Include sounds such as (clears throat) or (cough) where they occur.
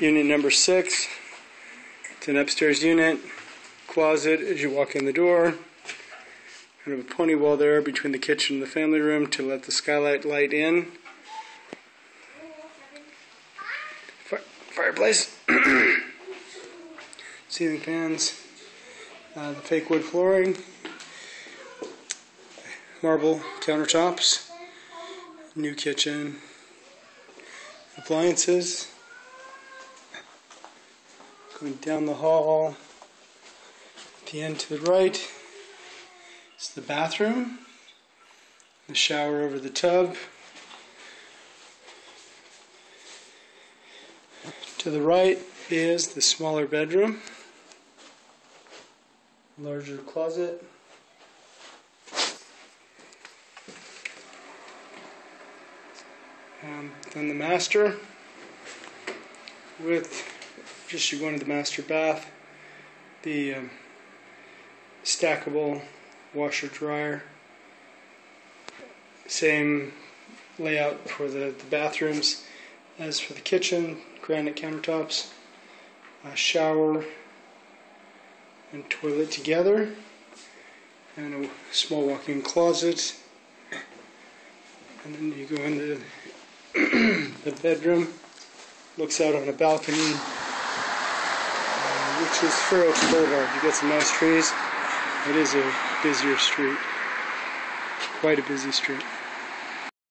unit number six. It's an upstairs unit, closet as you walk in the door. Kind of a pony wall there between the kitchen and the family room to let the skylight light in. Fi- Fireplace, (coughs) ceiling fans, uh, the fake wood flooring, marble countertops, new kitchen, appliances. Down the hall, at the end to the right is the bathroom, the shower over the tub. To the right is the smaller bedroom, larger closet. Um, then the master with just you go into the master bath, the um, stackable washer dryer. Same layout for the, the bathrooms as for the kitchen, granite countertops, shower and toilet together, and a small walk-in closet. And then you go into (clears throat) the bedroom, looks out on a balcony, which is Fair Oaks Boulevard. You get some nice trees. It is a busier street, quite a busy street.